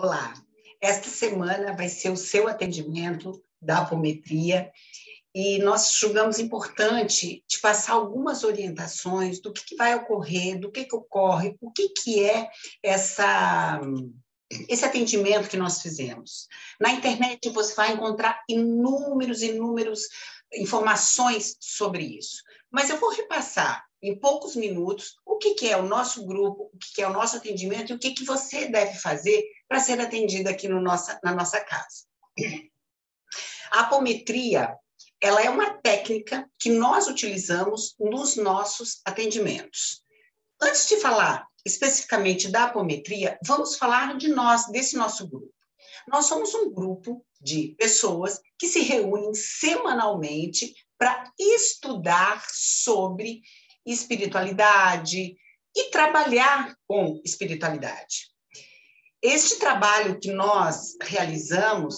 Olá, esta semana vai ser o seu atendimento da apometria e nós julgamos importante te passar algumas orientações do que, que vai ocorrer, do que, que ocorre, o que, que é essa, esse atendimento que nós fizemos. Na internet você vai encontrar inúmeros, inúmeros informações sobre isso. Mas eu vou repassar em poucos minutos o que, que é o nosso grupo, o que, que é o nosso atendimento e o que, que você deve fazer para ser atendido aqui no nossa, na nossa casa. A apometria ela é uma técnica que nós utilizamos nos nossos atendimentos. Antes de falar especificamente da apometria, vamos falar de nós, desse nosso grupo. Nós somos um grupo de pessoas que se reúnem semanalmente para estudar sobre espiritualidade e trabalhar com espiritualidade. Este trabalho que nós realizamos,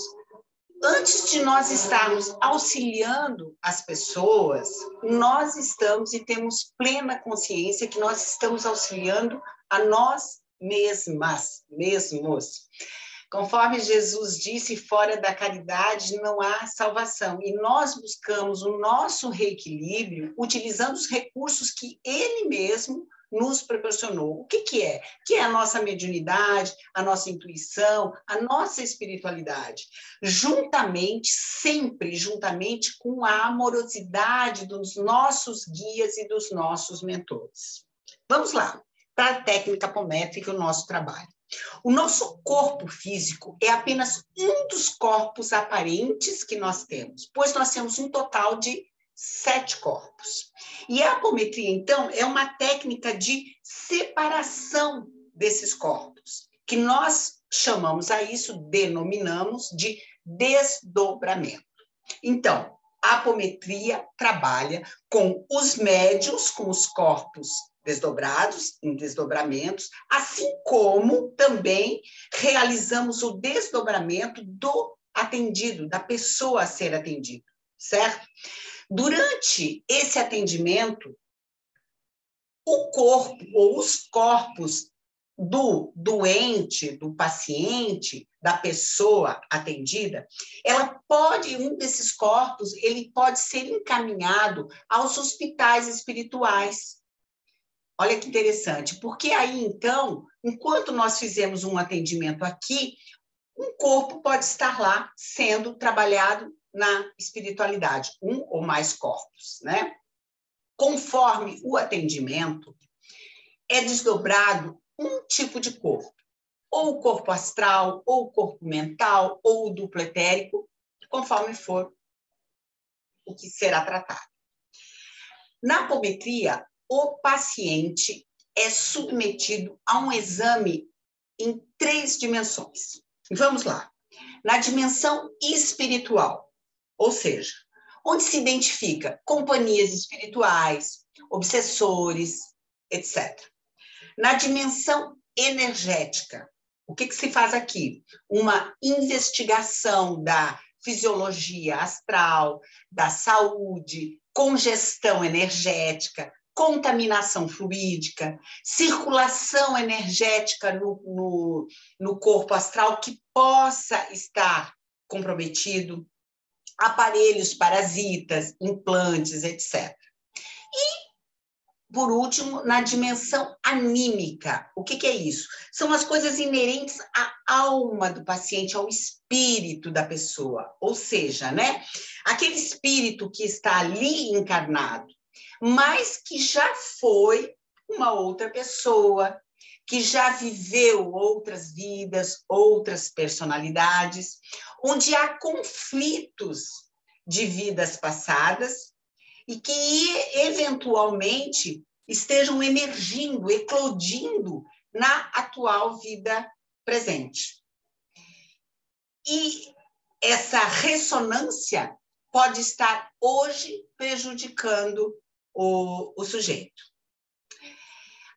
antes de nós estarmos auxiliando as pessoas, nós estamos e temos plena consciência que nós estamos auxiliando a nós mesmas, mesmos. Conforme Jesus disse, fora da caridade não há salvação. E nós buscamos o nosso reequilíbrio utilizando os recursos que ele mesmo nos proporcionou. O que, que é? Que é a nossa mediunidade, a nossa intuição, a nossa espiritualidade, juntamente, sempre juntamente com a amorosidade dos nossos guias e dos nossos mentores. Vamos lá, para a técnica apométrica, o nosso trabalho. O nosso corpo físico é apenas um dos corpos aparentes que nós temos, pois nós temos um total de sete corpos. E a apometria, então, é uma técnica de separação desses corpos, que nós chamamos a isso, denominamos de desdobramento. Então, a apometria trabalha com os médios, com os corpos desdobrados, em desdobramentos, assim como também realizamos o desdobramento do atendido, da pessoa a ser atendida, certo? Durante esse atendimento, o corpo ou os corpos do doente, do paciente, da pessoa atendida, ela pode um desses corpos, ele pode ser encaminhado aos hospitais espirituais. Olha que interessante, porque aí então, enquanto nós fizemos um atendimento aqui, um corpo pode estar lá sendo trabalhado na espiritualidade, um ou mais corpos, né? Conforme o atendimento, é desdobrado um tipo de corpo, ou o corpo astral, ou o corpo mental, ou o duplo etérico, conforme for o que será tratado. Na apometria, o paciente é submetido a um exame em três dimensões. Vamos lá. Na dimensão espiritual, ou seja, onde se identifica companhias espirituais, obsessores, etc. Na dimensão energética, o que, que se faz aqui? Uma investigação da fisiologia astral, da saúde, congestão energética, contaminação fluídica, circulação energética no, no, no corpo astral que possa estar comprometido, aparelhos parasitas, implantes, etc. E, por último, na dimensão anímica. O que, que é isso? São as coisas inerentes à alma do paciente, ao espírito da pessoa. Ou seja, né? Aquele espírito que está ali encarnado, mas que já foi uma outra pessoa, que já viveu outras vidas, outras personalidades, onde há conflitos de vidas passadas e que eventualmente estejam emergindo, eclodindo na atual vida presente. E essa ressonância pode estar hoje prejudicando o, o sujeito.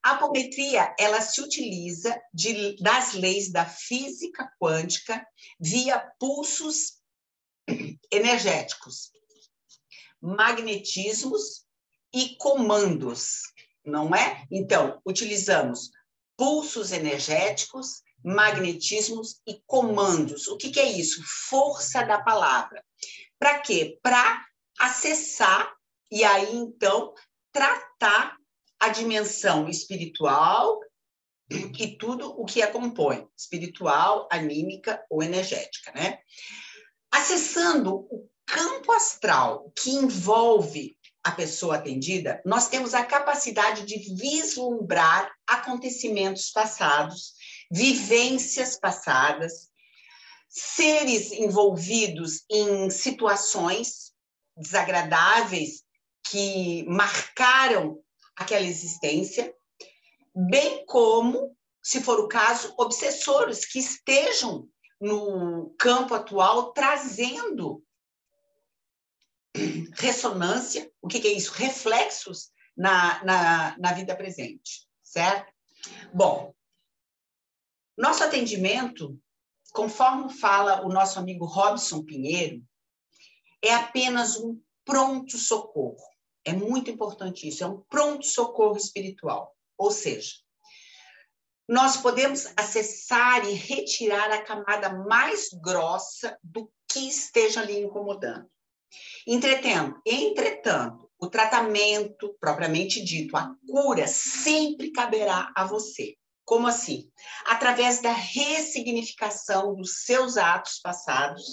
A apometria ela se utiliza de, das leis da física quântica via pulsos energéticos, magnetismos e comandos, não é? Então, utilizamos pulsos energéticos, magnetismos e comandos. O que, que é isso? Força da palavra. Para quê? Para acessar e aí então tratar a dimensão espiritual e tudo o que a compõe, espiritual, anímica ou energética, né? Acessando o campo astral que envolve a pessoa atendida, nós temos a capacidade de vislumbrar acontecimentos passados, vivências passadas, seres envolvidos em situações desagradáveis que marcaram aquela existência, bem como, se for o caso, obsessores que estejam no campo atual trazendo ressonância, o que, é isso? Reflexos na, na, na vida presente, certo? Bom, nosso atendimento, conforme fala o nosso amigo Robson Pinheiro, é apenas um pronto-socorro. É muito importante isso, é um pronto-socorro espiritual. Ou seja, nós podemos acessar e retirar a camada mais grossa do que esteja ali incomodando. Entretanto, entretanto, o tratamento propriamente dito, a cura, sempre caberá a você. Como assim? Através da ressignificação dos seus atos passados,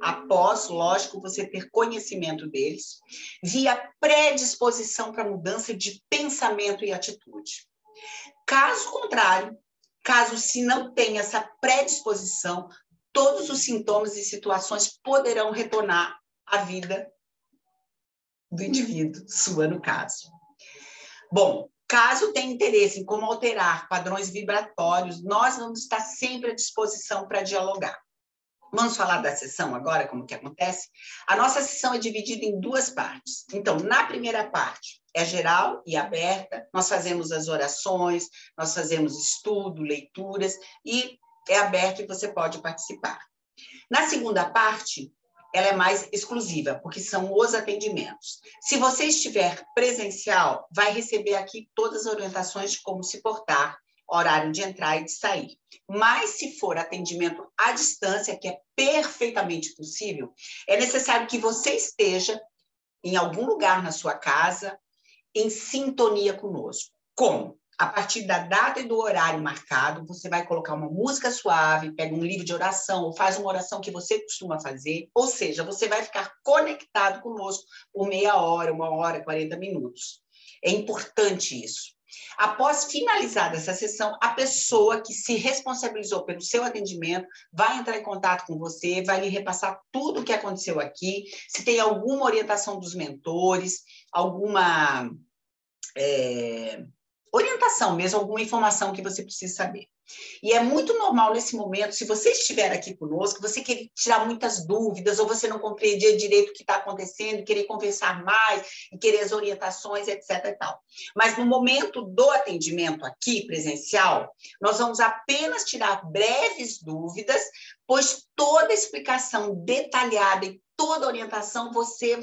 após, lógico, você ter conhecimento deles, via predisposição para mudança de pensamento e atitude. Caso contrário, caso se não tenha essa predisposição, todos os sintomas e situações poderão retornar à vida do indivíduo, sua no caso. Bom, Caso tenha interesse em como alterar padrões vibratórios, nós vamos estar sempre à disposição para dialogar. Vamos falar da sessão agora, como que acontece? A nossa sessão é dividida em duas partes. Então, na primeira parte, é geral e aberta, nós fazemos as orações, nós fazemos estudo, leituras, e é aberto e você pode participar. Na segunda parte, ela é mais exclusiva, porque são os atendimentos. Se você estiver presencial, vai receber aqui todas as orientações de como se portar, horário de entrar e de sair. Mas se for atendimento à distância, que é perfeitamente possível, é necessário que você esteja em algum lugar na sua casa em sintonia conosco. Como? a partir da data e do horário marcado, você vai colocar uma música suave, pega um livro de oração, ou faz uma oração que você costuma fazer, ou seja, você vai ficar conectado conosco por meia hora, uma hora, 40 minutos. É importante isso. Após finalizar essa sessão, a pessoa que se responsabilizou pelo seu atendimento vai entrar em contato com você, vai lhe repassar tudo o que aconteceu aqui, se tem alguma orientação dos mentores, alguma. É orientação mesmo, alguma informação que você precisa saber. E é muito normal nesse momento, se você estiver aqui conosco, você querer tirar muitas dúvidas, ou você não compreendia direito o que está acontecendo, querer conversar mais, e querer as orientações, etc. E tal. Mas no momento do atendimento aqui, presencial, nós vamos apenas tirar breves dúvidas, pois toda explicação detalhada e toda orientação você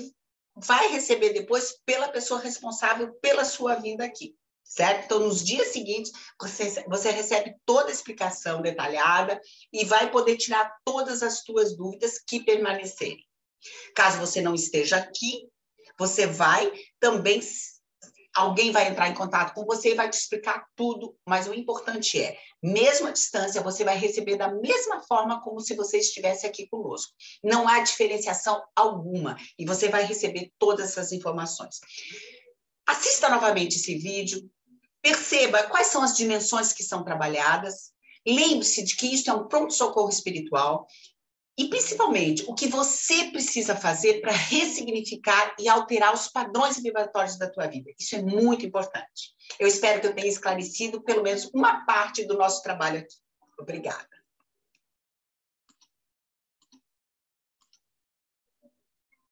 vai receber depois pela pessoa responsável pela sua vinda aqui certo? Então, nos dias seguintes, você, você recebe toda a explicação detalhada e vai poder tirar todas as suas dúvidas que permanecerem. Caso você não esteja aqui, você vai também alguém vai entrar em contato com você e vai te explicar tudo, mas o importante é, mesmo à distância, você vai receber da mesma forma como se você estivesse aqui conosco. Não há diferenciação alguma e você vai receber todas essas informações. Assista novamente esse vídeo, Perceba quais são as dimensões que são trabalhadas. Lembre-se de que isso é um pronto-socorro espiritual. E, principalmente, o que você precisa fazer para ressignificar e alterar os padrões vibratórios da tua vida. Isso é muito importante. Eu espero que eu tenha esclarecido pelo menos uma parte do nosso trabalho aqui. Obrigada.